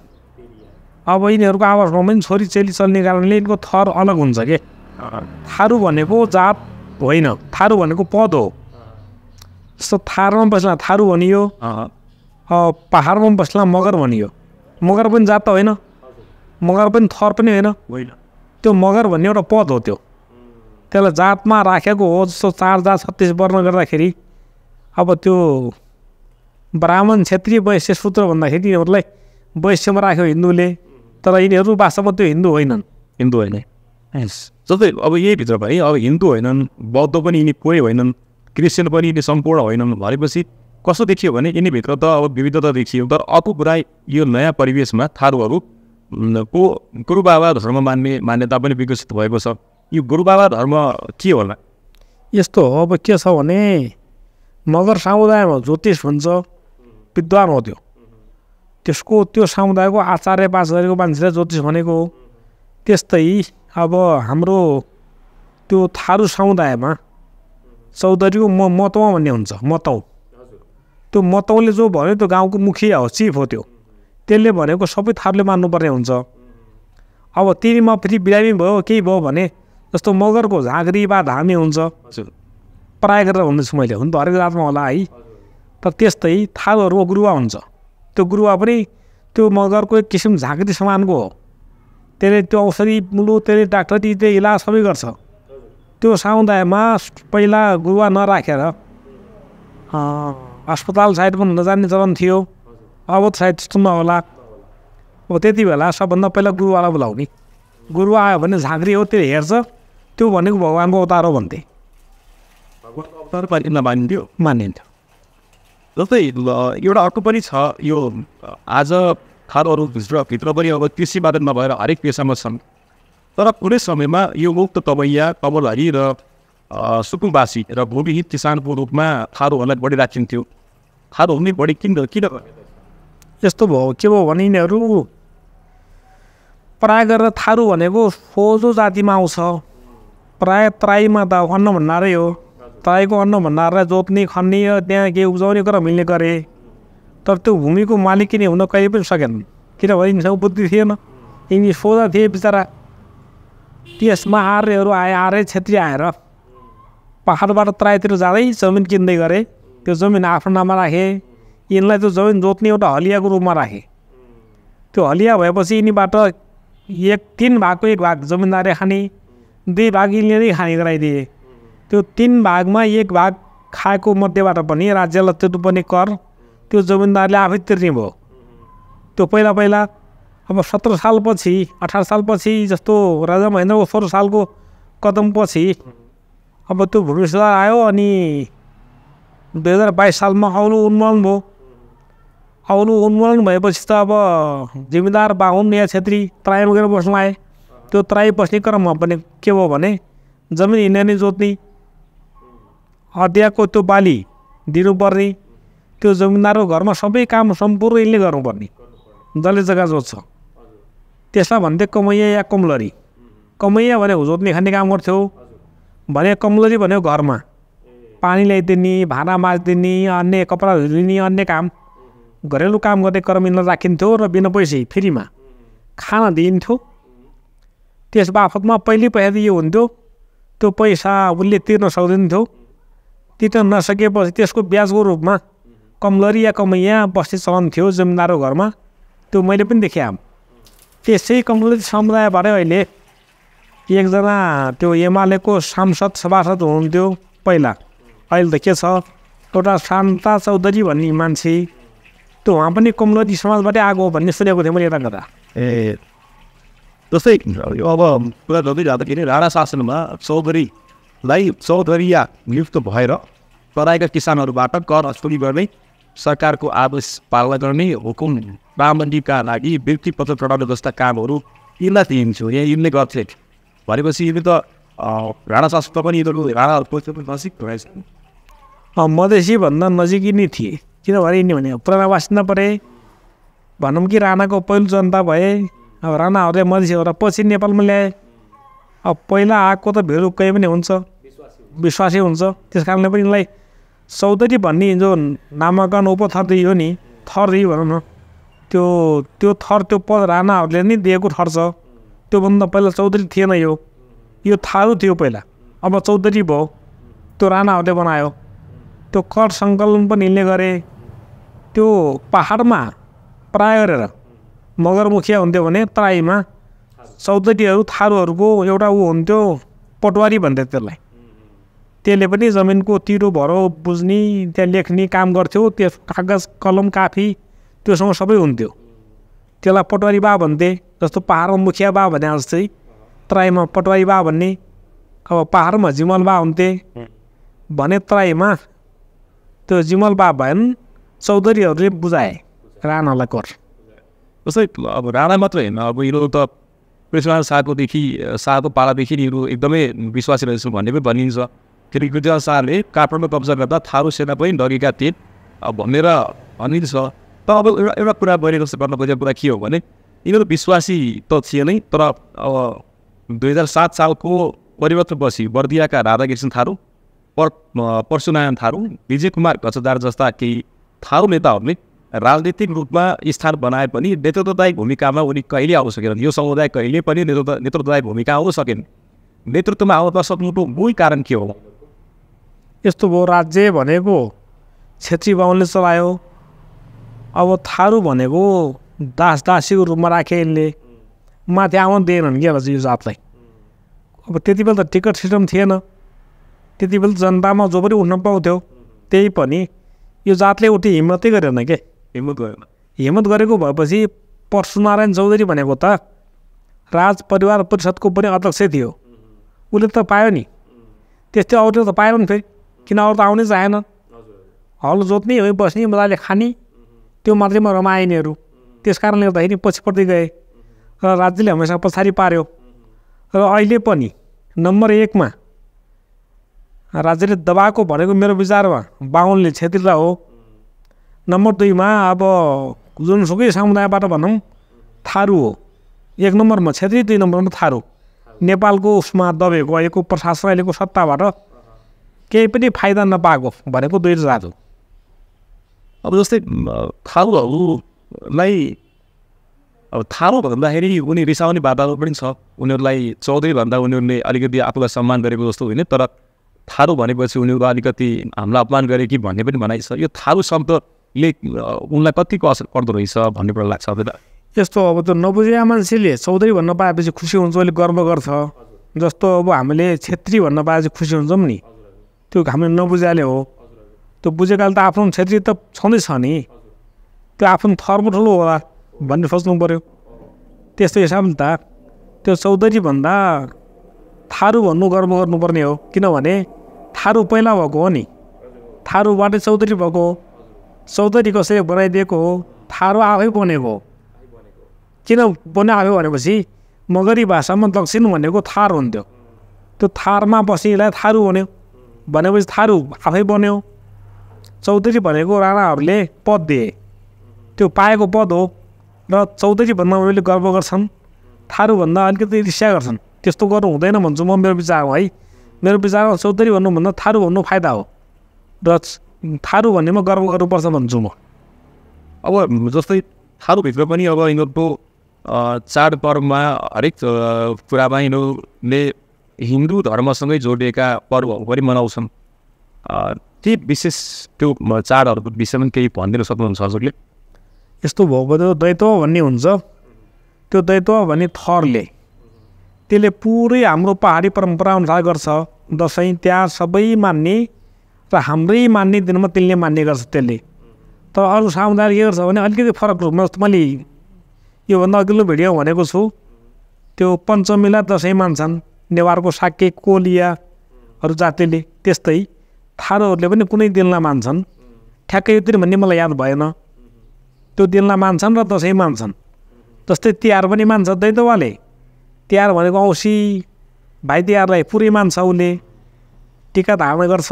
अब यिनीहरूको आवाजमा पनि छोरी चेली चल्ने कारणले यिनको थर अलग हुन्छ के? थारू भनेको जात होइन थारू भनेको पद हो। जस्तो थारमा बस्ला थारू भनियो पाहाडमा बस्ला मगर भनियो। मगर पनि जात त होइन मगर पनि थर पनि होइन। होइन। त्यो मगर भन्ने एउटा पद हो त्यो। त्यसलाई जातमा राखेको हो जस्तो चार जात छत्तिस वर्ण गर्दाखेरि। अब त्यो ब्राह्मण क्षेत्रीय वैश्य सूत्र भन्दाखेरि यिनीहरूलाई वैश्यमा राख्यो हिन्दूले तर यिनीहरू वास्तवमा त्यो हिन्दू होइनन्। हिन्दू होइन। जस्तै अब यही भित्र भयो अब हिन्दू होइनन् बौद्ध पनि यिनी कोही होइनन् क्रिस्चियन पनि यिनी सम्पूर्ण होइनन् भनेपछि कस्तो देखियो भने यिनीभित्र त अब विविधता देखियो। तर अर्को कुरा यो नयाँ परिवेशमा थारूहरू को गुरुबाबा धर्म मान्ने मान्यता पनि विकसित भएको छ। यो गुरुबाबा धर्म के होला? यस्तो हो अब के छ भने मगर समुदायमा ज्योतिष भन्छ विद्वान हो त्यो। त्यसको त्यो समुदायको आचार्य पास गरेको मान्छेले ज्योतिष भनेको हो। त्यस्तै अब हाम्रो त्यो थारू समुदायमा चौधरीको म मतौँ भन्ने हुन्छ मतौँ। त्यो मतौँले जो भन्यो त्यो गाउँको मुखिया हो चिफ हो त्यो। त्यसले भनेको सबै थारूले मान्नुपर्ने हुन्छ। अब तिनीमा फेरि बिरामी भयो केही भयो भने जस्तो मगरको झाँक्री वा धामी हुन्छ। प्रायः गरेर भन्दैछु मैले हुन त हरेक जातमा होला है। तर त्यस्तै थारूहरूको गुरुवा हुन्छ। त्यो गुरुवा पनि त्यो मगरको एक किसिम झाँक्री समानको हो। त्यसले त्यो औषधि मुलु त्यसले डाक्टरी त्यो इलाज सबै गर्छ। त्यो समुदायमा पहिला गुरुवा नराखेर अस्पताल साइड पनि नजान्ने चलन थियो। अब त सायद त्यस्तो नहोला। अब त्यति बेला सबभन्दा पहिला गुरुवालाई बोलाउने। गुरुवा आयो भने झाँक्री हो त्यो हेर्छ। त्यो भनेको भगवान्को अवतार हो भन्थे। मानिन्थ्यो मानिन्थ्यो। जस्तै एउटा अर्को पनि छ यो आज थारूहरू भित्र भित्र पनि अब कृषिबाट नभएर हरेक पेसामा छन्। तर कुनै समयमा यो मुक्त तबैया कमलहरी र सुकुम्बासी र भूमिहीन किसानको रूपमा थारूहरूलाई बढी राखिन्थ्यो। थारूहरू नै बढी किन किन? यस्तो भयो के भयो भने यिनीहरू प्राय गरेर थारू भनेको सोझो जातिमा आउँछ। प्राय तराईमा त अन्न भण्डारै हो। तराईको अन्न भण्डारलाई जोत्ने खन्ने त्यहाँ केही उब्जाउने गरेर मिल्ने गरे। तर त्यो भूमिको मालिक नै हुन कहिले पनि सकेन किनभने यिनीसँग बुद्धि थिएन। यिनी सोझा थिए बिचरा। त्यसमा आर्यहरू आए आर्य क्षेत्रीय आएर पाहाडबाट तराईतिर जाँदै जमिन किन्दै गरे। त्यो जमिन आफ्नो नाममा राखे। यिनलाई त्यो जमिन जोत्ने एउटा हलियाको रूपमा राखे। त्यो हलिया भएपछि यिनीबाट एक तिन भागको एक भाग जमिनदारले खाने दुई भाग यिनले खाने गराइदिए। त्यो तिन भागमा एक भाग खाएको मध्येबाट पनि राज्यलाई तिर्नुपर्ने कर त्यो जमिनदारले आफै तिर्ने भयो। त्यो पहिला पहिला अब सत्र सालपछि अठार सालपछि जस्तो राजा महेन्द्रको सोह्र सालको कदमपछि अब त्यो भूमि सुधार आयो अनि दुई हजार बाइस सालमा औलो उन्मूलन भयो। औलो उन्मूलन भएपछि त अब जिम्मेदार बाहुन या छेत्री तराईमा गएर बस्नु आए। त्यो तराई बस्ने क्रममा पनि के भयो भने जमिन हिँड्ने जोत्ने अध्ययको त्यो बाली दिनुपर्ने त्यो जमिनदारको घरमा सबै काम सम्पूर्ण यिनले गर्नुपर्ने। जसले जग्गा जोत्छ। त्यसलाई भन्थे कमैया या कमलरी। कमैया भनेको जोत्ने खाने काम गर्थ्यो। भने कमलरी भनेको घरमा। पानी ल्याइदिने भाँडा माझिदिने अन्य कपडा धुइदिने अन्य काम। घरेलु काम गर्ने क्रम यिनलाई राखिन्थ्यो र बिना पैसै फ्रीमा खाना दिइन्थ्यो। त्यस बापतमा पहिले पैसा यो हुन्थ्यो। त्यो पैसा उसले तिर्न सक्दैनथ्यो। तिर्न नसकेपछि त्यसको ब्याजको रूपमा कमलरी या कमैया बस्ने चलन थियो जमिनदारको घरमा। त्यो मैले पनि देखेँ त्यसै कमलरी समुदायबाटै अहिले एकजना त्यो एमालेको सांसद सभासद हुनुहुन्थ्यो पहिला। अहिले त के छ? एउटा शान्ता चौधरी भन्ने मान्छे। त्यो उहाँ पनि कमलरी समाजबाटै आएको भन्ने सुनेको थिएँ मैले यता गर्दा ए जस्तै अब कुरा गर्दै जाँदाखेरि राणा शासनमा चौधरीलाई चौधरीया नियुक्त भएर तराईका किसानहरूबाट कर असुली गर्ने सरकारको आदेश पालना गर्ने हुकुम प्रारम्भिकका लागि व्यक्ति पत्र चढाउने जस्ता कामहरू यिनलाई दिइन्थ्यो। यहाँ यिनले गर्थे। भनेपछि यिनी त राणा शासनमा पनि यिनीहरू राणाहरूको नजिक रहेछ। अँ, मधेसी भन्दा नजिकै नै थिए। किनभने यिनी भने पुराना बासिन्दा परे। भनौँ कि राणाको पहिलो जनता भए। अब राणाहरूले मधेसीहरूलाई पछि नेपालमा ल्याए। अब पहिला आएको त भेरु कहीँ पनि हुन्छ। विश्वासै हुन्छ। त्यस कारणले पनि यिनलाई चौधरी भन्ने जो नामाकरण उपथर दियो नि थर भनौँ न त्यो त्यो थर त्यो पद राणाहरूले नै दिएको थर छ। त्योभन्दा पहिला चौधरी थिएन यो। यो थारू थियो पहिला। अब चौधरी भयो। त्यो राणाहरूले बनायो। त्यो कर सङ्कलन पनि यिनले गरे। त्यो पाहाडमा प्राय गरेर मगरमुखिया हुन्थ्यो भने तराईमा चौधरीहरू थारूहरूको एउटा ऊ हुन्थ्यो पटवारी भन्थ्यो त्यसलाई। त्यसले पनि जमिनको तिरो भरो बुझ्ने त्यहाँ लेख्ने काम गर्थ्यो त्यो कागज कलम काफी त्योसँग सबै हुन्थ्यो। त्यसलाई पटवारी बा भन्थे जस्तो पाहाडमा मुखिया बा भने जस्तै तराईमा पटवारी बा भन्ने अब पाहाडमा जिमल बा हुन्थे भने तराईमा त्यो जिमल बा भएन चौधरीहरूले बुझाए राणालाई कर। जस्तै अब राणा मात्र होइन अब यिनीहरू त पृथ्वीनारायण शाहकोदेखि शाहको पालादेखि यिनीहरू एकदमै विश्वासी रहेछन् भन्ने पनि भनिन्छ। फेरि पृथ्वीनारायण शाहले काठमाडौँ कब्जा गर्दा थारू सेना पनि डगेका थिए भनेर भनिन्छ। त अब एउटा एउटा कुरा मैले जस्तो गर्न खोजेको कुरा के हो भने यिनीहरू विश्वासी त थिए नै तर अब दुई हजार सात सालको परिवर्तनपछि बर्दियाका राधाकृष्ण थारू पर परशुनारायण थारू विजय कुमार गजदार जस्ता केही थारू नेताहरूले राजनीतिक रूपमा स्थान बनाए पनि नेतृत्वदायी भूमिकामा उनी कहिले आउन सकेनन्। यो समुदाय कहिले पनि नेतृत्व नेतृत्वदायी भूमिका आउन सकेन। नेतृत्वमा आउन नसक्नुको मूल कारण के हो? यस्तो भयो राज्य भनेको छेत्री बाहुनले चलायो। अब थारू भनेको दास दासीको रूपमा राखे यिनले। माथि आउन दिएनन् क्या यो जातलाई? अब त्यति बेला त टिकट सिस्टम थिएन। त्यति बेला जनतामा जो पनि उठ्न पाउँथ्यो त्यही पनि यो जातले उठि हिम्मतै गरेन के? हिम्मत गरेन हिम्मत गरेको भएपछि परशुनारायण चौधरी भनेको त राज परिवार परिषदको पनि अध्यक्ष थियो। उसले त पायो नि। त्यस्तै अरूले त पाएन नि फेरि। किन अरू त आउनै चाहेन? हल जोत्ने है बस्ने मजाले खाने। त्यो मात्रै रमाए यिनीहरू। त्यस कारणले गर्दाखेरि पछि पर्दै गए। र राज्यले हमेसा पछाडि पार्यो। र अहिले पनि नम्बर एकमा राज्यले दबाएको भनेको मेरो विचारमा बाहुनले छेत्रीलाई हो। नम्बर दुईमा अब जुनसुकै समुदायबाट भनौँ थारू हो एक नम्बरमा छेत्री दुई नम्बरमा थारू नेपालको उसमा दबेको अहिलेको प्रशासन अहिलेको सत्ताबाट केही पनि फाइदा नपाएको भनेको दुई जात हो अब जस्तै थारूहरूलाई अब थारू भन्दाखेरि उनी रिसाउने वातावरण पनि छ उनीहरूलाई चौधरी भन्दा उनीहरूले अलिकति आफूलाई सम्मान गरेको जस्तो होइन तर थारू भनेपछि उनीहरू अलिकति हामीलाई अपमान गरे कि भन्ने पनि भनाइ छ यो थारू शब्दले उनलाई कतिको असर पर्दो रहेछ भन्ने कुरा लाग्छ यस्तो अब त्यो नबुझेका मान्छेले। चौधरी भन्न पाएपछि खुसी हुन्छ अहिले गर्व गर्छ। जस्तो अब हामीले छेत्री भन्न पाएपछि खुसी हुन्छौँ नि। त्यो हामीले नबुझाले हो। त्यो बुझेकाले त आफ्नो छेत्री त छँदैछ नि। त्यो आफ्नो थर्म ठुलो होला भन्ने सोच्नु पऱ्यो त्यस्तो हिसाबले त त्यो चौधरी भन्दा थारू भन्नु गर्व गर्नुपर्ने हो। किनभने थारू पहिला भएको हो नि। थारूबाटै चौधरी भएको हो। चौधरी कसैले बनाइदिएको हो थारू आफै बनेको हो किन बन्यो आफै भनेपछि मगरी भाषामा दक्षिण भनेको थार हुन्थ्यो त्यो थारमा बस्नेलाई थारू बन्यो भनेपछि थारू आफै बन्यो चौधरी भनेको राणाहरूले पद दिए त्यो पाएको पद हो र चौधरी भन्दा उनीहरूले गर्व गर्छन् थारूभन्दा अलिकति रिस्या गर्छन् त्यस्तो गर्नु हुँदैन भन्छु म मेरो विचारमा है मेरो विचारमा चौधरी भन्नुभन्दा थारू भन्नु फाइदा हो र थारू भन्नेमा गर्व गर्नुपर्छ भन्छु म अब जस्तै थारूभित्र पनि अब यिनीहरूको चाडपर्वमा हरेक कुरामा यिनीहरूले हिन्दू धर्मसँगै जोडिएका पर्वहरू पनि मनाउँछन् ती विशेष त्यो चाडहरूको विषयमा केही भनिदिन सक्नुहुन्छ हजुरले यस्तो भएको त्यो दैत्व भन्ने हुन्छ त्यो दैत्व भन्ने थरले त्यसले पुरै हाम्रो पहाडी परम्परा अनुसार गर्छ दसैँ तिहार सबै मान्ने र हाम्रै मान्ने दिनमा त्यसले मान्ने गर्छ त्यसले। तर अरू समुदायले के गर्छ भने अलिकति फरक रूपमा जस्तो मैले योभन्दा अघिल्लो भिडियो भनेको छु त्यो पञ्चमीलाई दसैँ मान्छन् नेवारको साके कोलियाहरू जातिले त्यस्तै थारूहरूले पनि कुनै दिनलाई मान्छन्। ठ्याक्कै यो दिन भन्ने मलाई याद भएन। त्यो दिनलाई मान्छन् र दसैँ मान्छन्। जस्तै तिहार पनि मान्छ दैतवाले तिहार भनेको औँसी भाइ तिहारलाई पुरै मान्छ उसले। टिका धार्ने गर्छ।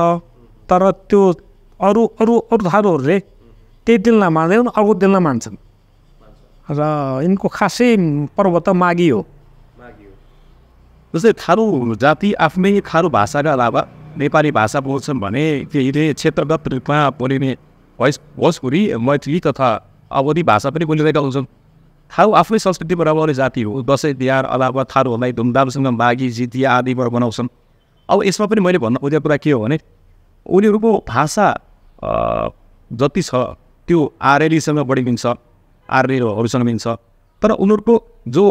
तर त्यो अरू अरू अरू थारूहरूले त्यही दिनलाई मान्दैनन् अर्को दिनलाई मान्छन्। र यिनको खासै पर्व त माघी हो। जस्तै थारू जाति आफ्नै थारू भाषाका अलावा नेपाली भाषा बोल्छन् भने केहीले क्षेत्रगत रूपमा बोलिने भोइस भोजपुरी मैथिली तथा अवधि भाषा पनि बोलिरहेका हुन्छन्। थारू आफ्नै संस्कृतिबाट आउने जाति हो। दसैँ तिहार अलावा थारूहरूलाई धुमधामसँग माघी जितिया आदिबाट बनाउँछन् अब यसमा पनि मैले भन्न खोजेको कुरा के हो भने उनीहरूको भाषा जति छ त्यो आर्यलीसँग बढी मिल्छ आर्यहरूसँग मिल्छ। तर उनीहरूको जो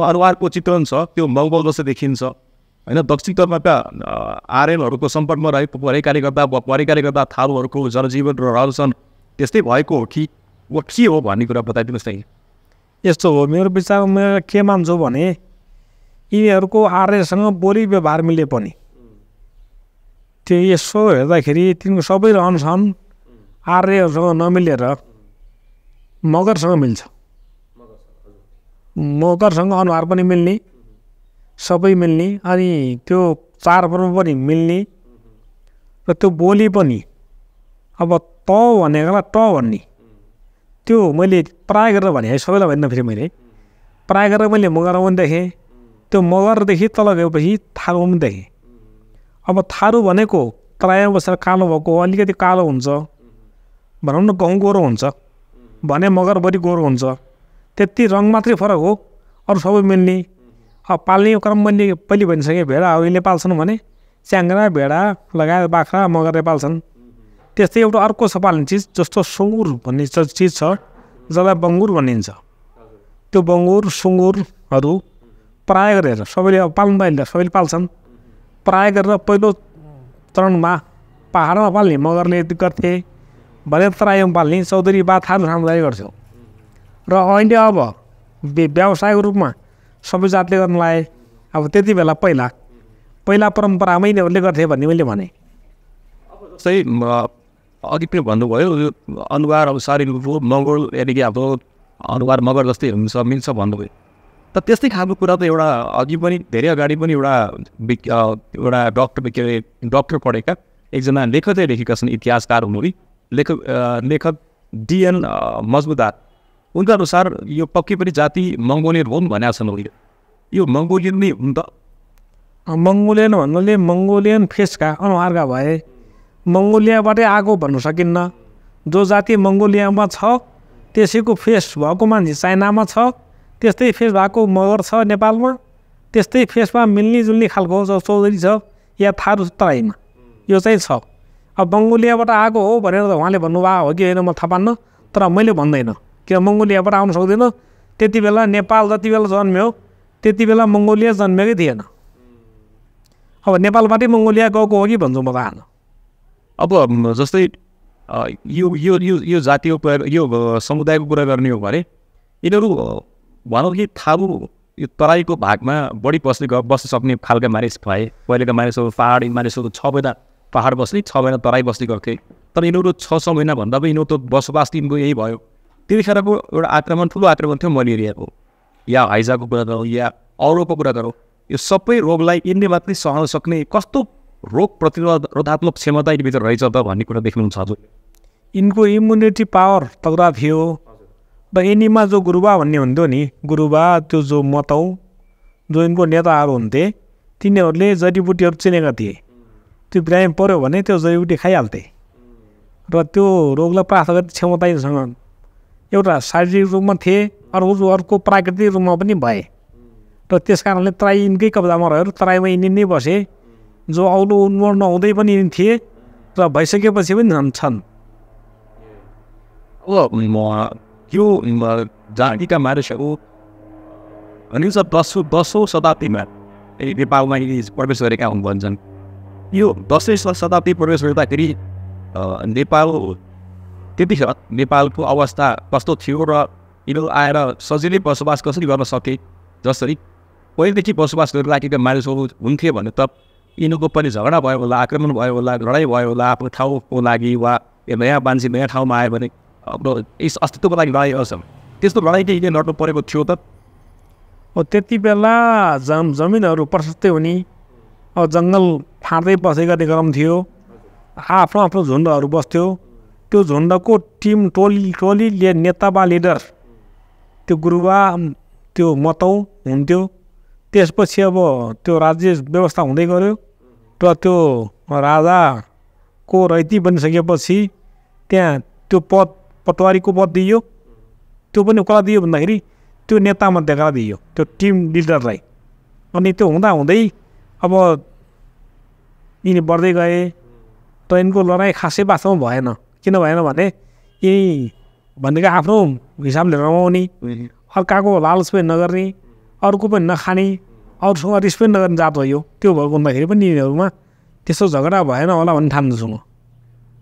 अनुहारको चित्रण छ त्यो मङ्गोल जस्तो देखिन्छ। होइन दक्षिणतर्फका अ, आर्यनहरूको सम्पर्कमा रहेको परेकाले गर्दा परेकाले गर्दा थारूहरूको जनजीवन र रहनसहन त्यस्तै भएको हो कि? वा के हो भन्ने कुरा बताइदिनुहोस् न यस्तो हो मेरो विचारमा के मान्छु भने यिनीहरूको आर्यसँग बोली व्यवहार मिले पनि। त्यो यसो हेर्दाखेरि तिनको सबै रहनसहन आर्यहरूसँग नमिलेर मगरसँग मिल्छ मगरसँग अनुहार पनि मिल्ने सबै मिल्ने अनि त्यो चाडपर्व पनि मिल्ने र त्यो बोली पनि अब त भनेकोलाई ट भन्ने त्यो मैले प्राय गरेर भने है सबैलाई भनिनँ फेरि मैले प्राय गरेर मैले मगरमा पनि देखेँ त्यो मगरदेखि तल गएपछि थारूमा पनि देखेँ अब थारू भनेको तराईमा बसेर कालो भएको हो, अलिकति कालो हुन्छ। भनौँ न गहुँ गोरो हुन्छ। भने मगर बढी गोरो हुन्छ। त्यति रङ मात्रै फरक हो अरू सबै मिल्ने। अब पाल्ने क्रम मैले पहिले भनिसकेँ भेडा अहिले पाल्छन् भने च्याङ्ग्रा भेडा लगायत बाख्रा मगरले पाल्छन्। त्यस्तै एउटा अर्को छ पाल्ने चिज जस्तो सुँगुर भन्ने चिज छ जसलाई बङ्गुर भनिन्छ। त्यो बङ्गुर सुँगुरहरू प्राय गरेर सबैले अब पाल्नु पाइन्छ सबैले पाल्छन्। प्राय गरेर पहिलो चरणमा पाहाडमा पाल्ने मगरले गर्थे भने तराईमा पाल्ने चौधरी बाथाहरू सामुदाय गर्थ्यो र अहिले अब व्य- व्यावसायिक रूपमा सबै जातले गर्न लाए। अब त्यति बेला पहिला पहिला परम्परामै यिनीहरूले गर्थे भन्ने मैले भने जस्तै अघि पनि भन्नुभयो अनुहार अब शारीरिक रूप मङ्गोल यानि कि हाम्रो अनुहार मगर जस्तै हुन्छ मिल्छ भन्नुभयो त त्यस्तै खालको कुरा त एउटा अघि पनि धेरै अगाडि पनि एउटा एउटा डक्टर के अरे डक्टर पढेका एकजना लेखकै लेखेका छन् इतिहासकार हुनुहुने लेखक लेखक डिएन मजबुदार उनका अनुसार यो पक्कै पनि जाति मङ्गोलियन हुन् भनेका छन् उनीहरू यो मङ्गोलियन नै हुन् त मङ्गोलियन भन्नाले मङ्गोलियन फेसका अनुहारका भए मङ्गोलियाबाटै आएको भन्नु सकिन्न। जो जाति मङ्गोलियामा छ त्यसैको फेस भएको मान्छे चाइनामा छ। त्यस्तै फेस भएको मगर छ नेपालमा। त्यस्तै फेसमा मिल्ने जुल्ने खालको चौधरी छ या थारू तराईमा। यो चाहिँ छ। अब मङ्गोलियाबाट आएको हो भनेर त उहाँले भन्नुभएको हो कि होइन म थाहा पान्न तर मैले भन्दैन। किन मङ्गोलियाबाट आउनु सक्दैन? त्यति बेला नेपाल जति बेला जन्म्यो त्यति बेला मङ्गोलिया जन्मेकै थिएन। अब नेपालबाटै मङ्गोलिया गएको हो कि भन्छु म त आज। अब जस्तै यो यो यो यो यो समुदायको कुरा गर्ने हो भने यिनीहरू भनौँ कि यो तराईको भागमा बढी बस्ने बस्न सक्ने खालका मानिस भए पहिलेका मानिसहरू पाहाडी मानिसहरू छ महिना पाहाड बस्ने छ महिना तराई बस्ने गर्थे। तर यिनीहरू छ छ महिनाभन्दा पनि यिनीहरू त बसोबास तिनको यही भयो। त्यतिखेरको एउटा आक्रमण ठुलो आक्रमण थियो मलेरियाको। या हाइजाको कुरा गरौँ या अरूको कुरा गरौँ यो सबै रोगलाई यिनले मात्रै सहन सक्ने कस्तो रोग प्रतिरोधात्मक क्षमता यिनीभित्र रहेछ त भन्ने कुरा देख्नुहुन्छ हजुर। यिनको इम्युनिटी पावर तगडा थियो। र यिनीमा जो गुरुबा भन्ने हुन्थ्यो नि गुरुबा त्यो जो मतौ जो यिनको नेताहरू हुन्थे तिनीहरूले जडीबुटीहरू चिनेका थिए त्यो बिरामी पऱ्यो भने त्यो जडीबुटी खाइहाल्थे र त्यो रोगलाई प्राप्त गर्ने क्षमता यिनीसँग एउटा शारीरिक रूपमा थिए अरू अर्को प्राकृतिक रूपमा पनि भए र त्यस कारणले तराई यिनकै कब्जामा रह्यो तराईमा यिनी नै बसे जो औलो उन्मोड नहुँदै पनि यिनी थिए र भइसकेपछि पनि छन् यो जातिका मानिसहरू भनिन्छ दसौँ दसौँ शताब्दीमा नेपालमा यिनी प्रवेश गरेका हुन् भन्छन्। यो दसैँ शताब्दी प्रवेश गर्दाखेरि नेपाल त्यतिखेर नेपालको अवस्था कस्तो थियो र यिनीहरू आएर सजिलै बसोबास कसरी गर्न सके जसरी पहिलेदेखि बसोबास गरिराखेका मानिसहरू हुन्थे भने त यिनीहरूको पनि झगडा भयो होला आक्रमण भयो होला लडाइँ भयो होला आफ्नो ठाउँको लागि वा नयाँ मान्छे नयाँ ठाउँमा आयो भने यस अस्तित्वको लागि लडाइँ गर्छ त्यस्तो लडाइँ चाहिँ लड्नु परेको थियो त? अब त्यति बेला जम जमिनहरू प्रशस्तै हुने अब जङ्गल फाँड्दै बसे गर्ने क्रम थियो आफ्नो आफ्नो झुन्डहरू बस्थ्यो। त्यो झुन्डको टिम टोली टोलीले नेता वा लिडर त्यो गुरुबा त्यो मतौ हुन्थ्यो। त्यसपछि अब त्यो राज्य व्यवस्था हुँदै गयो र त्यो राजाको रैती बनिसकेपछि त्यहाँ त्यो पद पटवारीको पद दिइयो त्यो पनि कसलाई दियो भन्दाखेरि त्यो नेतामध्येका दिइयो त्यो टिम लिडरलाई। अनि त्यो हुँदा हुँदै अब यिनी बढ्दै गए। र यिनको लडाइँ खासै वास्तवमा भएन। किन भएन भने यही भनेको आफ्नो हिसाबले रमाउने अर्काको लालच पनि नगर्ने अर्को पनि नखाने अरूसँग रिस पनि नगर्ने जात हो यो। त्यो भएको हुँदाखेरि पनि यिनीहरूमा त्यस्तो झगडा भएन होला भन्ने ठान्छु म।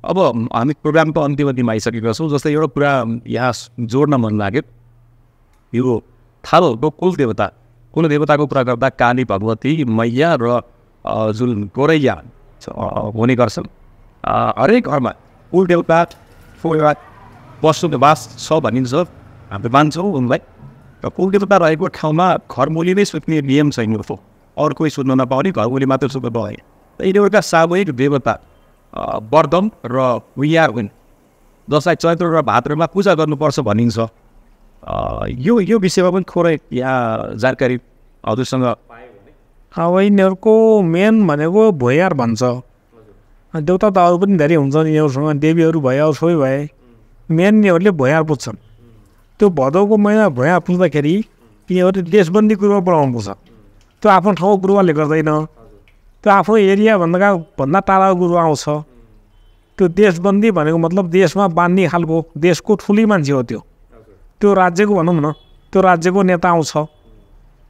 अब हामी प्रोग्रामको अन्तिम अन्तिम आइसकेका छौँ जस्तै एउटा कुरा यहाँ जोड्न मन लाग्यो। यो थारूहरूको कुल देवता कुल देवताको कुरा गर्दा काली भगवती मैया र जुन गोरैया हुने गर्छन्। हरेक घरमा कुल देवता फुलवा बस्नु बास छ भनिन्छ। हामीले मान्छौँ उनलाई। र कुल देवता रहेको ठाउँमा घरमूली नै सुत्ने नियम छैन अरू कोही सुत्न नपाउने घरमूली मात्र सुत्न पाउने। यिनीहरूका सामूहिक देवता अ, वर्दम र वियार हुन्। जसलाई चैत्र र भाद्रमा पूजा गर्नुपर्छ भनिन्छ। यो यो विषयमा पनि थोरै यहाँ जानकारी हजुरसँग। अब यिनीहरूको मेन भनेको भुइँयार भन्छ। देउता त अरू पनि धेरै हुन्छन् यिनीहरूसँग देवीहरू भए अरू सबै भए। मेन यिनीहरूले भुइँयार पुज्छन्। त्यो भदौको महिना भुइँयार पुज्दाखेरि यिनीहरूले देशबन्दी गुरुवा बनाउनु पर्छ त्यो आफ्नो ठाउँको गुरुवाले गर्दैन। त्यो आफ्नो एरियाभन्दा भन्दा टाढाको गुरुवा आउँछ त्यो देशबन्दी भनेको मतलब देशमा बाँध्ने खालको देशको ठुली मान्छे हो। त्यो त्यो राज्यको भनौँ न त्यो राज्यको नेता आउँछ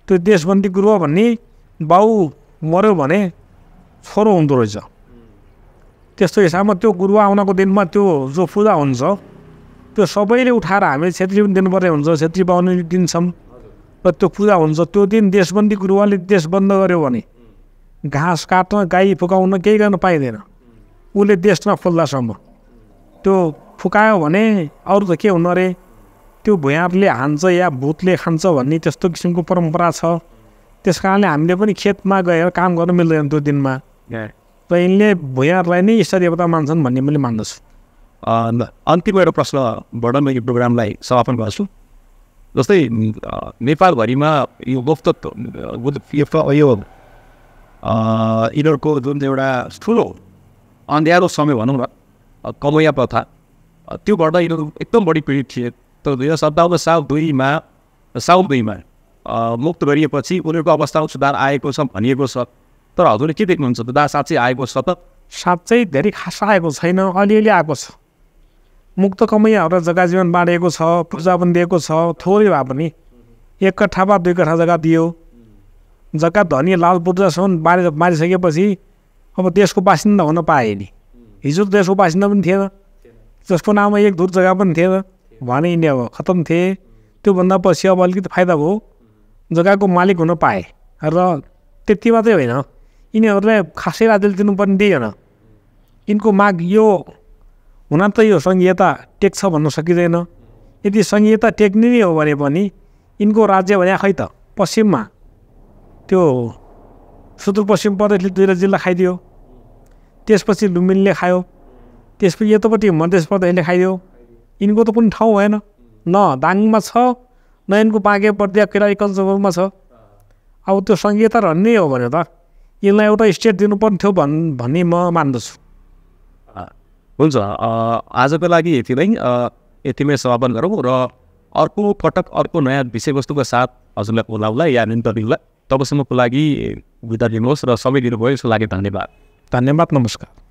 त्यो देशबन्दी गुरुवा भन्ने बाउ मऱ्यो भने छोरो हुँदो रहेछ त्यस्तो हिसाबमा त्यो गुरुवा आउनको दिनमा त्यो जो पूजा हुन्छ त्यो सबैले उठाएर हामीले छेत्री पनि दिनुपर्ने हुन्छ छेत्री बाहुनले दिन्छौँ र त्यो पूजा हुन्छ त्यो दिन देशबन्दी गुरुवाले देश बन्द गर्यो भने घाँस काट्न गाई फुकाउन केही गर्न पाइँदैन। उसले देश नफुल्दासम्म त्यो फुकायो भने अरू त के हुनु अरे? त्यो भुइँयारले हान्छ या भूतले खान्छ भन्ने त्यस्तो किसिमको परम्परा छ। त्यस कारणले हामीले पनि खेतमा गएर काम गर्न मिल्दैन त्यो दिनमा। र यिनले भुइँयारलाई नै इष्ट देवता मान्छन् भन्ने मैले मान्दछु। ल- अन्तिम एउटा प्रश्नबाट म यो प्रोग्रामलाई समापन गर्छु। जस्तै नेपालभरिमा यो गुप्त- यो यिनीहरूको जुन एउटा ठुलो अँध्यारो समय भनौँ न कमैया प्रथा। अ, त्योबाट यिनीहरू एकदम बढी पीडित थिए। तर दुई हजार सत्ताउन्न साल दुईमा साउन दुईमा मुक्त गरिएपछि उनीहरूको अवस्थामा सुधार आएको छ भनिएको छ। तर हजुरले के देख्नुहुन्छ? सुधार साँच्चै आएको छ त? साँच्चै धेरै खास आएको छैन अलिअलि आएको छ। मुक्त कमैयाहरूलाई जग्गा जीवन बाँडेको छ पनि दिएको छ थोरै भए पनि एक कट्ठा दुई कट्ठा जग्गा दियो। जग्गा धनी लाल पूर्जासम्म बाँडि बाँडिसकेपछि अब देशको बासिन्दा हुन पाए नि। हिजो त देशको बासिन्दा पनि थिएन। जसको नाममा एक धुर जग्गा पनि थिएन। भने यिनी अब खतम थिए। त्योभन्दा पछि अब अलिकति फाइदा भयो। जग्गाको मालिक हुन पाए। र त्यति मात्रै होइन। यिनीहरूलाई खासै राज्यले दिनुपर्ने दिएन यिनको माग यो हुन त यो सङ्घीयता टेक्छ भन्न सकिँदैन। यदि सङ्घीयता टेक्ने नै हो भने पनि यिनको राज्य भने खै त पश्चिममा त्यो सुदूरपश्चिम प्रदेशले दुईवटा जिल्ला खाइदियो। त्यसपछि लुम्बिनीले खायो। त्यसपछि यतापट्टि मध्य प्रदेशले खाइदियो। यिनको त कुनै ठाउँ भएन। न दाङमा छ न यिनको बाँके पर्दिया केराई छ। अब त्यो सङ्घीयता रहने हो भने त यसलाई एउटा स्टेट दिनुपर्ने थियो भन् भन्ने म मान्दछु। हुन्छ। आजको लागि यति नै। यतिमै समापन गरौँ र अर्को पटक अर्को नयाँ विषयवस्तुको साथ हजुरलाई बोलाउला या निन्तरलाई तबसम्मको लागि बिदा दिनुहोस् र समय दिनुभयो यसको लागि धन्यवाद। धन्यवाद नमस्कार।